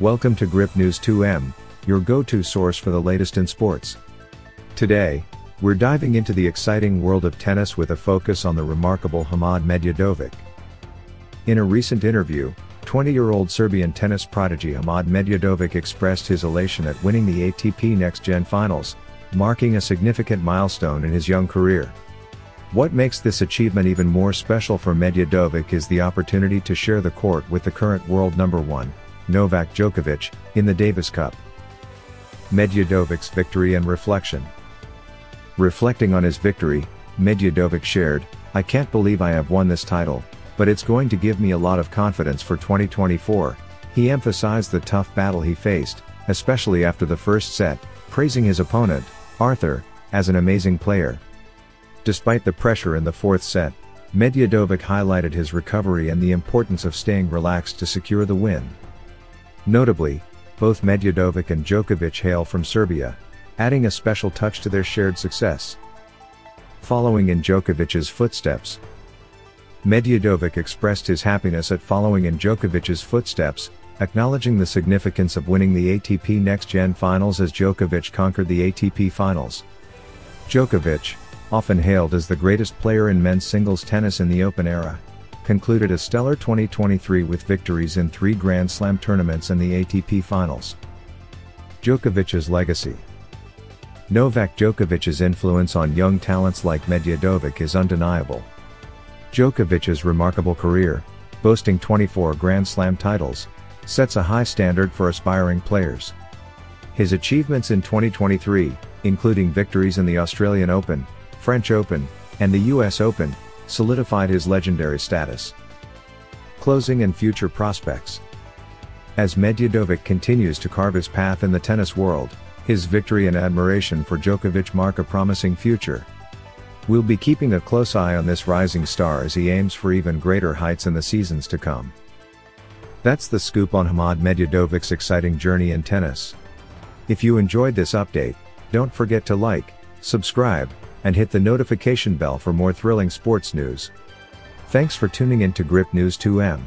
Welcome to Grip News 2M, your go-to source for the latest in sports. Today, we're diving into the exciting world of tennis with a focus on the remarkable Hamad Medjedovic. In a recent interview, 20-year-old Serbian tennis prodigy Hamad Medjedovic expressed his elation at winning the ATP Next Gen Finals, marking a significant milestone in his young career. What makes this achievement even more special for Medjedovic is the opportunity to share the court with the current world number one, Novak Djokovic, in the Davis Cup. Medjedovic's victory and reflection. Reflecting on his victory, Medjedovic shared, I can't believe I have won this title, but it's going to give me a lot of confidence for 2024. He emphasized the tough battle he faced, especially after the first set, praising his opponent, Arthur, as an amazing player. Despite the pressure in the fourth set, Medjedovic highlighted his recovery and the importance of staying relaxed to secure the win. Notably, both Medjedovic and Djokovic hail from Serbia, adding a special touch to their shared success. Following in Djokovic's footsteps, Medjedovic expressed his happiness at following in Djokovic's footsteps, acknowledging the significance of winning the ATP Next Gen Finals as Djokovic conquered the ATP Finals. Djokovic, often hailed as the greatest player in men's singles tennis in the Open era, concluded a stellar 2023 with victories in three Grand Slam tournaments and the ATP Finals. Djokovic's legacy Novak Djokovic's influence on young talents like Medjedovic is undeniable. Djokovic's remarkable career, boasting 24 Grand Slam titles, sets a high standard for aspiring players. His achievements in 2023, including victories in the Australian Open, French Open, and the US Open, solidified his legendary status. Closing and future prospects. As Medjedovic continues to carve his path in the tennis world, his victory and admiration for Djokovic mark a promising future. We'll be keeping a close eye on this rising star as he aims for even greater heights in the seasons to come. That's the scoop on Hamad Medjedovic's exciting journey in tennis. If you enjoyed this update, don't forget to like, subscribe, and hit the notification bell for more thrilling sports news. Thanks for tuning in to Grip News 2M.